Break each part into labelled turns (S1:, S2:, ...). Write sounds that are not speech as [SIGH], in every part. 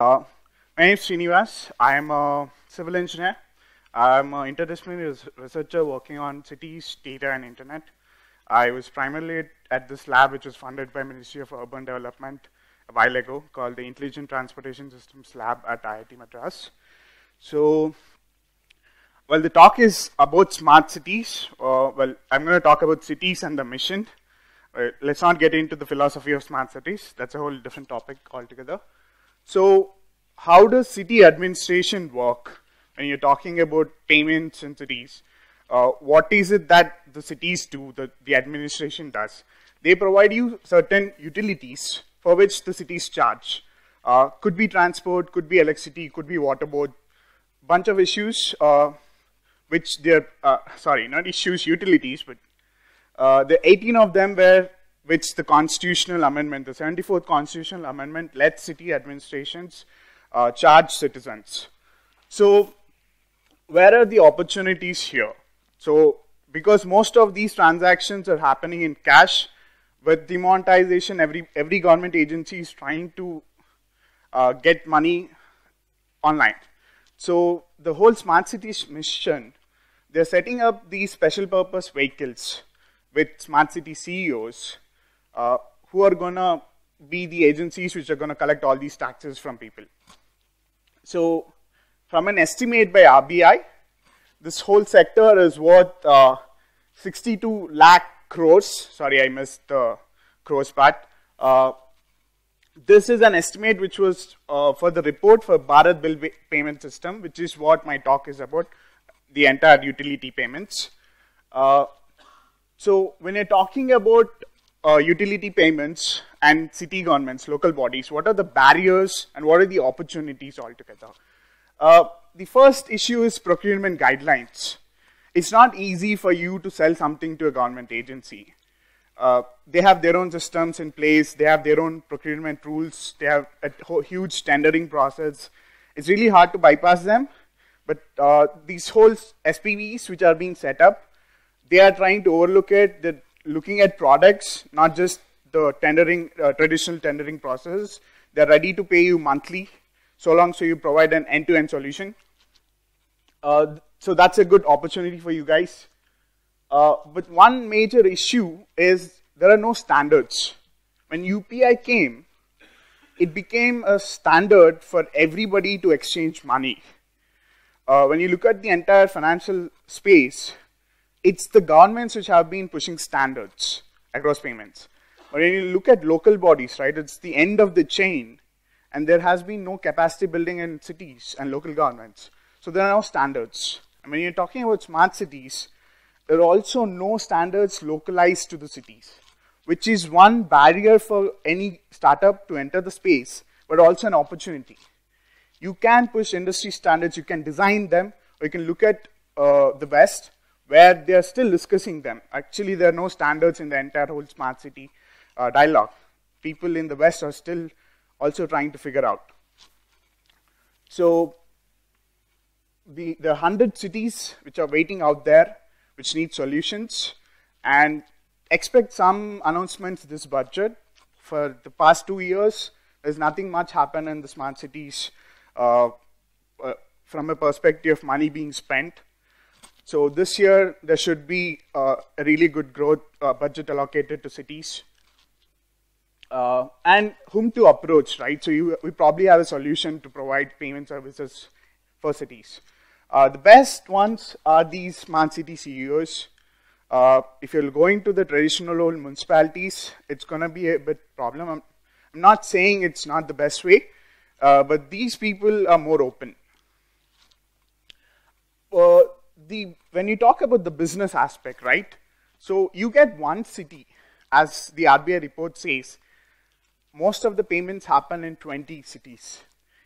S1: Uh, my name is Srinivas. I am a civil engineer. I'm an interdisciplinary res- researcher working on cities, data, and internet. I was primarily at this lab, which was funded by Ministry of Urban Development a while ago, called the Intelligent Transportation Systems Lab at IIT Madras. So, well, the talk is about smart cities. Uh, well, I'm going to talk about cities and the mission. Uh, let's not get into the philosophy of smart cities. That's a whole different topic altogether. So, how does city administration work when you're talking about payments in cities? Uh, what is it that the cities do, that the administration does? They provide you certain utilities for which the cities charge. Uh, could be transport, could be electricity, could be water board, bunch of issues uh, which they're, uh, sorry, not issues, utilities, but uh, the 18 of them were which the constitutional amendment, the 74th constitutional amendment, let city administrations uh, charge citizens. So, where are the opportunities here? So, because most of these transactions are happening in cash, with demonetization, every every government agency is trying to uh, get money online. So, the whole smart cities mission, they're setting up these special purpose vehicles with smart city CEOs uh, who are gonna be the agencies which are gonna collect all these taxes from people. So, from an estimate by RBI, this whole sector is worth uh, 62 lakh crores. Sorry, I missed the crores part. Uh, this is an estimate which was uh, for the report for Bharat Bill Payment System, which is what my talk is about, the entire utility payments. Uh, so when you're talking about uh, utility payments and city governments, local bodies, what are the barriers and what are the opportunities altogether? Uh, the first issue is procurement guidelines. It's not easy for you to sell something to a government agency. Uh, they have their own systems in place, they have their own procurement rules, they have a huge tendering process. It's really hard to bypass them, but uh, these whole SPVs which are being set up, they are trying to overlook it, they're looking at products, not just the tendering, uh, traditional tendering process. They're ready to pay you monthly, so long so you provide an end-to-end solution. Uh, so that's a good opportunity for you guys. Uh, but one major issue is there are no standards. When UPI came, it became a standard for everybody to exchange money. Uh, when you look at the entire financial space, it's the governments which have been pushing standards across payments. But when you look at local bodies, right, it's the end of the chain, and there has been no capacity building in cities and local governments. So there are no standards. And when you're talking about smart cities, there are also no standards localized to the cities, which is one barrier for any startup to enter the space, but also an opportunity. You can push industry standards, you can design them, or you can look at uh, the West, where they are still discussing them. Actually, there are no standards in the entire whole smart city uh, dialogue. People in the West are still also trying to figure out. So, the, the 100 cities which are waiting out there which need solutions and expect some announcements this budget. For the past two years, there's nothing much happened in the smart cities uh, uh, from a perspective of money being spent. So this year, there should be uh, a really good growth uh, budget allocated to cities. Uh, and whom to approach, right? So you, we probably have a solution to provide payment services for cities. Uh, the best ones are these smart city CEOs. Uh, if you're going to the traditional old municipalities, it's going to be a bit problem. I'm, I'm, not saying it's not the best way, uh, but these people are more open. The when you talk about the business aspect, right? So you get one city, as the RBI report says. Most of the payments happen in 20 cities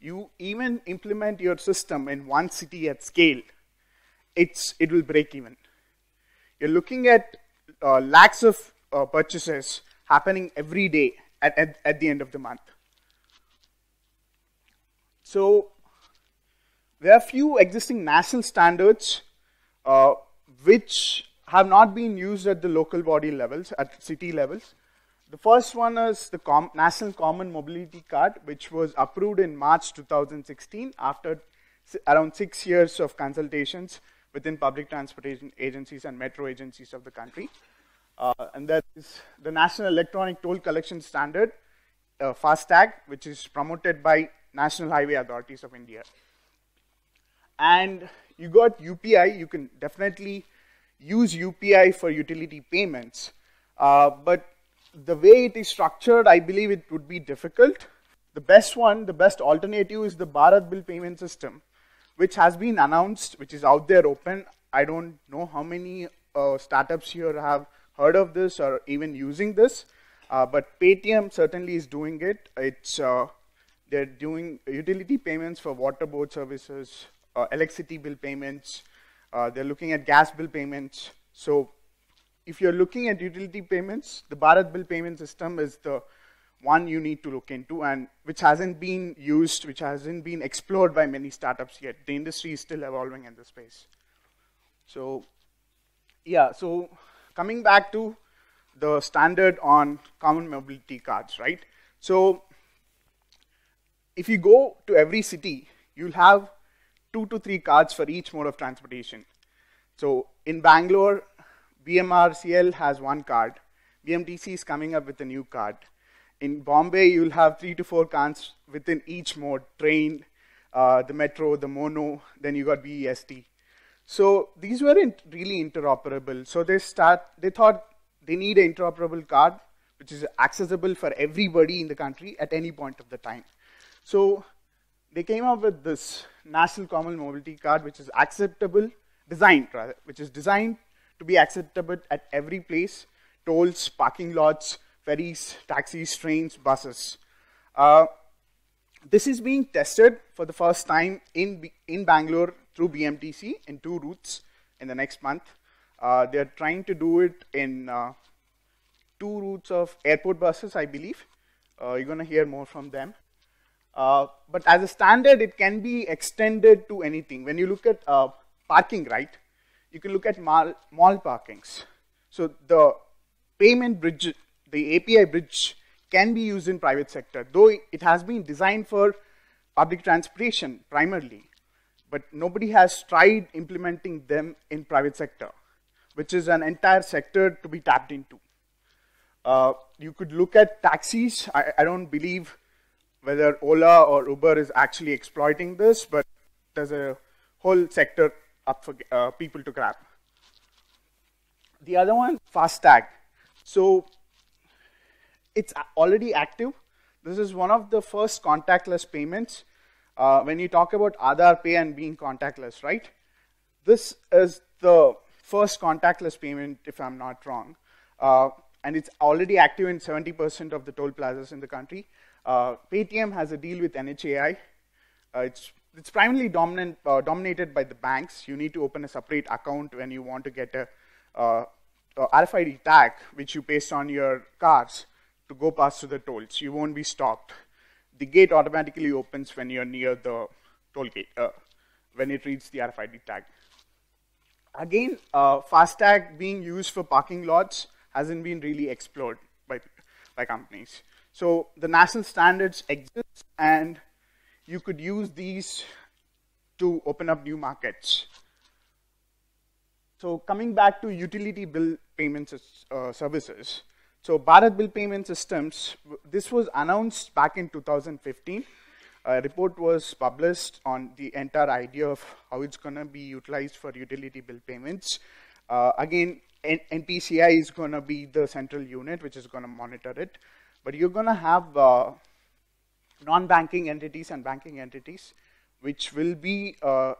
S1: you even implement your system in one city at scale, it's, it will break even. You're looking at uh, lakhs of uh, purchases happening every day at, at, at the end of the month. So there are few existing national standards uh, which have not been used at the local body levels, at city levels. The first one is the Com National Common Mobility Card, which was approved in March 2016 after around six years of consultations within public transportation agencies and metro agencies of the country. Uh, and that is the National Electronic Toll Collection Standard, uh, FASTag, which is promoted by National Highway Authorities of India. And you got UPI, you can definitely use UPI for utility payments, uh, but the way it is structured, I believe it would be difficult. The best one, the best alternative is the Bharat Bill Payment System, which has been announced, which is out there open. I don't know how many uh, startups here have heard of this or even using this, uh, but Paytm certainly is doing it. It's uh, they're doing utility payments for water board services, uh, electricity bill payments. Uh, they're looking at gas bill payments. So if you're looking at utility payments, the Bharat bill payment system is the one you need to look into and which hasn't been used, which hasn't been explored by many startups yet. The industry is still evolving in this space. So, yeah, so coming back to the standard on common mobility cards, right? So, if you go to every city, you'll have two to three cards for each mode of transportation. So, in Bangalore, BMRCL has one card. BMTC is coming up with a new card. In Bombay, you'll have three to four cards within each mode, train, uh, the metro, the mono, then you got BEST. So these weren't really interoperable. So they start, they thought they need an interoperable card which is accessible for everybody in the country at any point of the time. So they came up with this National Common Mobility Card, which is acceptable, designed rather, which is designed to be acceptable at every place, tolls, parking lots, ferries, taxis, trains, buses. Uh, this is being tested for the first time in, in Bangalore through BMTC in two routes in the next month. Uh, they're trying to do it in uh, two routes of airport buses, I believe. Uh, you're going to hear more from them. Uh, but as a standard, it can be extended to anything. When you look at uh, parking, right, you can look at mall, mall parkings. So the payment bridge, the API bridge can be used in private sector, though it has been designed for public transportation primarily, but nobody has tried implementing them in private sector, which is an entire sector to be tapped into. Uh, you could look at taxis. I, I don't believe whether Ola or Uber is actually exploiting this, but there's a whole sector up for uh, people to grab. The other one, FASTag. So it's already active. This is one of the first contactless payments. Uh, when you talk about Aadhaar Pay and being contactless, right? This is the first contactless payment, if I'm not wrong. Uh, and it's already active in 70% of the toll plazas in the country. Uh, Paytm has a deal with NHAI. Uh, it's it's primarily dominant, uh, dominated by the banks. You need to open a separate account when you want to get a, uh, a, RFID tag, which you paste on your cars to go past to the tolls. You won't be stopped. The gate automatically opens when you're near the toll gate, uh, when it reads the RFID tag. Again, uh, FASTag being used for parking lots hasn't been really explored by, companies. So the national standards exist and you could use these to open up new markets. So coming back to utility bill payments uh, services. So Bharat Bill Payment Systems, this was announced back in 2015. A report was published on the entire idea of how it's going to be utilized for utility bill payments. Uh, again, N NPCI is going to be the central unit which is going to monitor it. But you're going to have uh, non-banking entities and banking entities, which will be uh,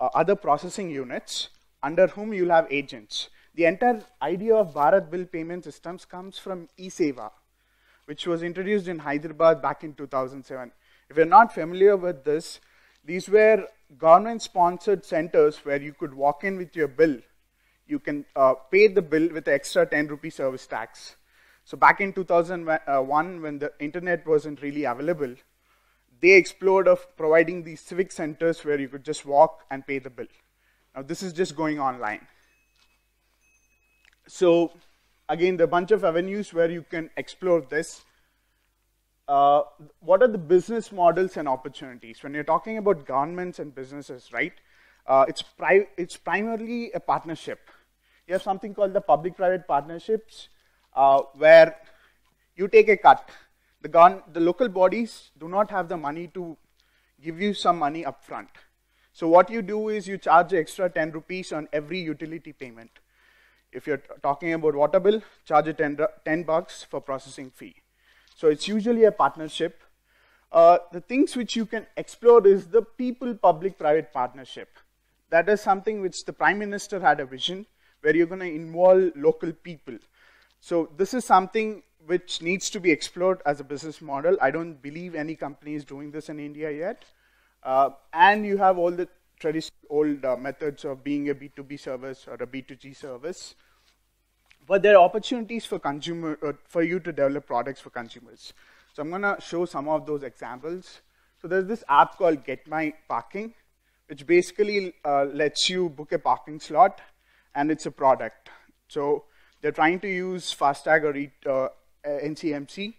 S1: uh, other processing units under whom you'll have agents. The entire idea of Bharat Bill Payment Systems comes from eSeva, which was introduced in Hyderabad back in 2007. If you're not familiar with this, these were government-sponsored centers where you could walk in with your bill. You can uh, pay the bill with the extra 10 rupee service tax. So back in 2001, when the internet wasn't really available, they explored of providing these civic centers where you could just walk and pay the bill. Now this is just going online. So again, the bunch of avenues where you can explore this. Uh, what are the business models and opportunities? When you're talking about governments and businesses, right? Uh, it's, pri- it's primarily a partnership. You have something called the public-private partnerships, uh, where you take a cut. The, the local bodies do not have the money to give you some money upfront. So what you do is you charge extra 10 rupees on every utility payment. If you're talking about water bill, charge a 10, 10 bucks for processing fee. So it's usually a partnership. Uh, the things which you can explore is the people-public-private partnership. That is something which the Prime Minister had a vision where you're going to involve local people. So this is something which needs to be explored as a business model. I don't believe any company is doing this in India yet. Uh, and you have all the traditional old uh, methods of being a B2B service or a B2G service. But there are opportunities for consumer uh, for you to develop products for consumers. So I'm going to show some of those examples. So there's this app called Get My Parking, which basically uh, lets you book a parking slot, and it's a product. So they're trying to use FASTag or uh, NCMC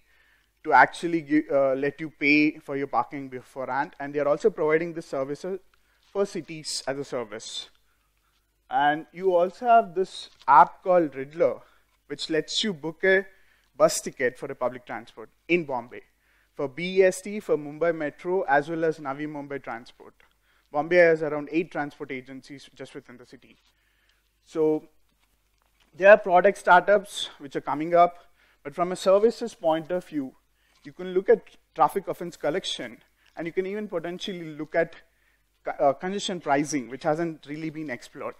S1: to actually give, uh, let you pay for your parking beforehand, and they're also providing the services for cities as a service. And you also have this app called Ridlr, which lets you book a bus ticket for a public transport in Bombay for BEST, for Mumbai Metro, as well as Navi Mumbai Transport. Bombay has around eight transport agencies just within the city. So there are product startups which are coming up, but from a services point of view, you can look at traffic offense collection, and you can even potentially look at uh, congestion pricing, which hasn't really been explored.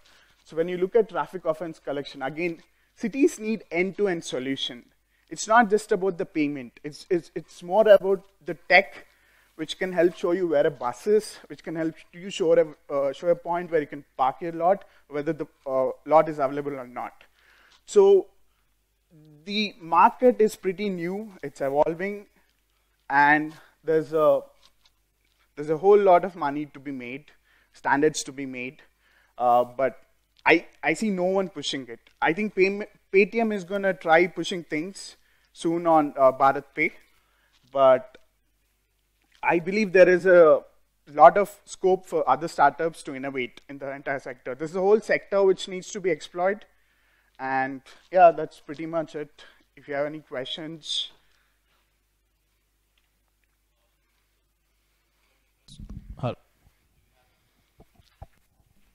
S1: So when you look at traffic offense collection, again, cities need end-to-end solution. It's not just about the payment. It's, it's, it's more about the tech, which can help show you where a bus is, which can help you show a, uh, show a point where you can park your lot, whether the uh, lot is available or not. So the market is pretty new. It's evolving, and there's a there's a whole lot of money to be made, standards to be made, uh, but I, I see no one pushing it. I think Pay, Paytm is going to try pushing things soon on uh, Bharat Pay, but I believe there is a lot of scope for other startups to innovate in the entire sector. This is a whole sector which needs to be exploited, and yeah, that's pretty much it. If you have any questions,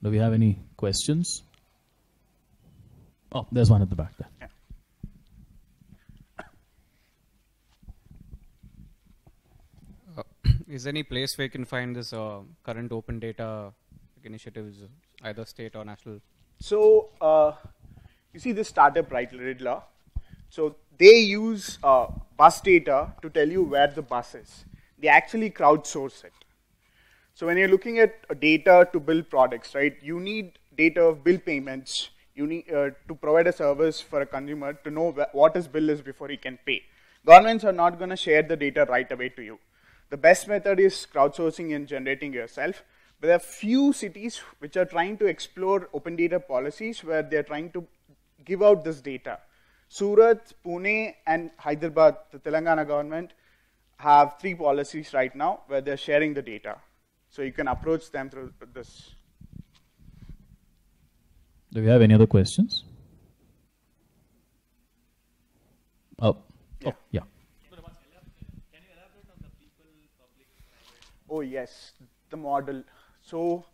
S2: Do we have any questions? Oh, there's one at the back there. Yeah.
S3: Uh, is there any place where you can find this uh, current open data initiatives, either state or national?
S1: So, uh, you see this startup, right, Ridlr? So, they use uh, bus data to tell you where the bus is. They actually crowdsource it. So when you're looking at data to build products, right, you need data of bill payments. You need uh, to provide a service for a consumer to know what his bill is before he can pay. Governments are not going to share the data right away to you. The best method is crowdsourcing and generating yourself. But there are few cities which are trying to explore open data policies where they're trying to give out this data. Surat, Pune, and Hyderabad, the Telangana government, have three policies right now where they're sharing the data. So you can approach them through this.
S2: Do we have any other questions? Oh, yeah. Oh, yeah.
S1: Oh, yes, the model. So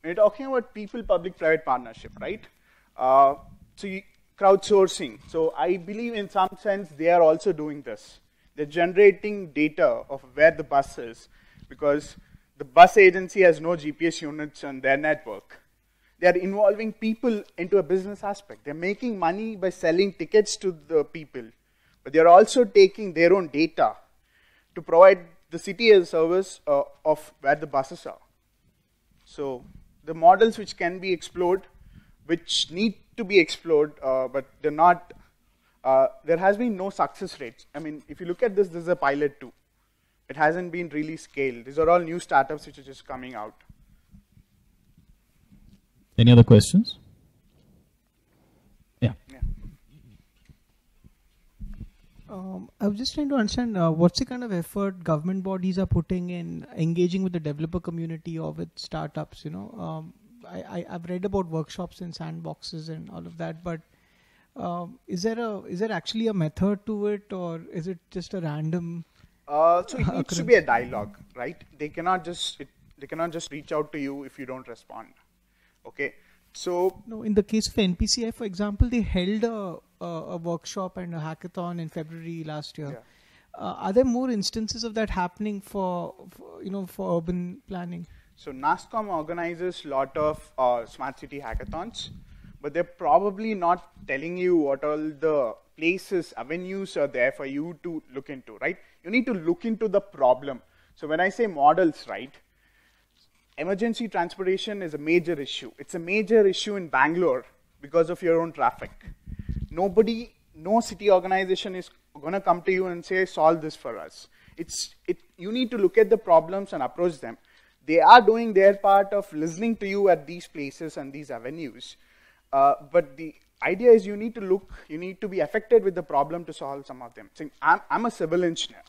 S1: when you're talking about people-public-private partnership, right? Uh, so you, crowdsourcing. So I believe in some sense they are also doing this. They're generating data of where the bus is because the bus agency has no GPS units on their network. They are involving people into a business aspect. They're making money by selling tickets to the people, but they're also taking their own data to provide the city as a service uh, of where the buses are. So the models which can be explored, which need to be explored, uh, but they're not, uh, there has been no success rates. I mean, if you look at this, this is a pilot too. It hasn't been really scaled. These are all new startups which are just coming out.
S2: Any other questions? Yeah. yeah.
S4: Um, I was just trying to understand uh, what's the kind of effort government bodies are putting in engaging with the developer community or with startups. You know, um, I, have read about workshops and sandboxes and all of that, but um, is there a is there actually a method to it, or is it just a random?
S1: Uh, so it needs to be a dialogue, right? They cannot just it, they cannot just reach out to you if you don't respond. Okay, so
S4: No, in the case of NPCI, for example, they held a, a, a workshop and a hackathon in February last year.
S1: Yeah.
S4: Uh, are there more instances of that happening for, for you know for urban planning?
S1: So NASSCOM organizes a lot of uh, smart city hackathons, but they're probably not telling you what all the places, avenues are there for you to look into, right? You need to look into the problem. So when I say models, right, emergency transportation is a major issue. It's a major issue in Bangalore because of your own traffic. Nobody, no city organization is going to come to you and say, solve this for us. It's, it, you need to look at the problems and approach them. They are doing their part of listening to you at these places and these avenues. Uh, but the idea is you need to look, you need to be affected with the problem to solve some of them. I'm, I'm a civil engineer.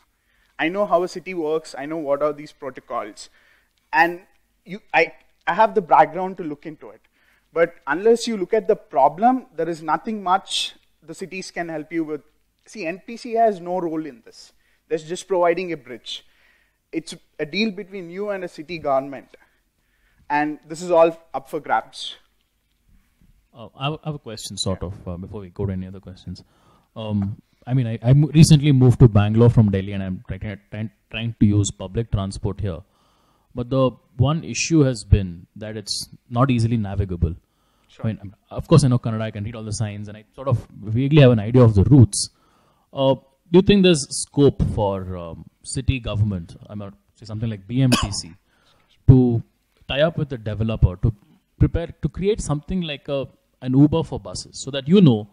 S1: I know how a city works. I know what are these protocols. And you, I, I have the background to look into it. But unless you look at the problem, there is nothing much the cities can help you with. See, NPC has no role in this. That's just providing a bridge. It's a deal between you and a city government. And this is all up for grabs.
S2: Uh, I, have, a question, sort of, uh, before we go to any other questions. Um, I mean, I, I recently moved to Bangalore from Delhi, and I'm trying, trying, trying to use public transport here. But the one issue has been that it's not easily navigable. I mean, of course, I know Kannada, I can read all the signs, and I sort of vaguely have an idea of the routes. Uh, do you think there's scope for um, city government, I mean, say something like BMTC, to tie up with the developer to prepare to create something like a an Uber for buses, so that you know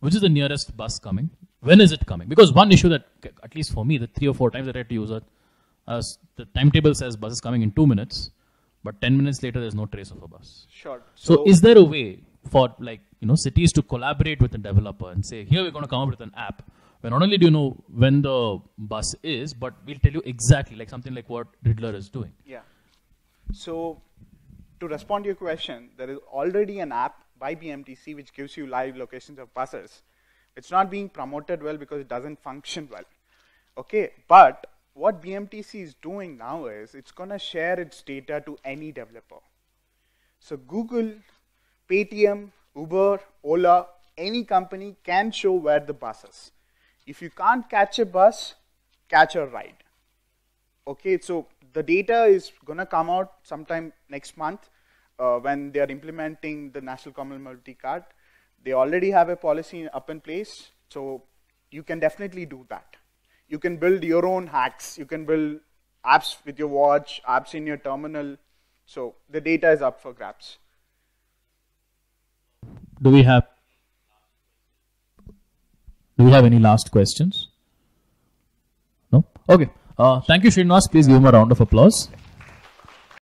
S2: which is the nearest bus coming, when is it coming? Because one issue that, at least for me, the three or four times that I had to use it, Uh, as the timetable says bus is coming in two minutes, but ten minutes later there's no trace of a bus.
S1: Sure.
S2: So, is there a way for like you know cities to collaborate with the developer and say, here we're going to come up with an app where not only do you know when the bus is, but we'll tell you exactly like something like what Ridlr is doing.
S1: Yeah. So, to respond to your question, there is already an app by BMTC which gives you live locations of buses. It's not being promoted well because it doesn't [LAUGHS] function well. Okay, but what BMTC is doing now is it's going to share its data to any developer. So, Google, Paytm, Uber, Ola, any company can show where the bus is. If you can't catch a bus, catch a ride. Okay, so the data is going to come out sometime next month uh, when they are implementing the National Common Mobility Card. They already have a policy up in place, so you can definitely do that. You can build your own hacks. You can build apps with your watch, apps in your terminal. So the data is up for grabs.
S2: Do we have do we have any last questions? No? Okay. Uh, thank you, Srinivas. Please give him a round of applause.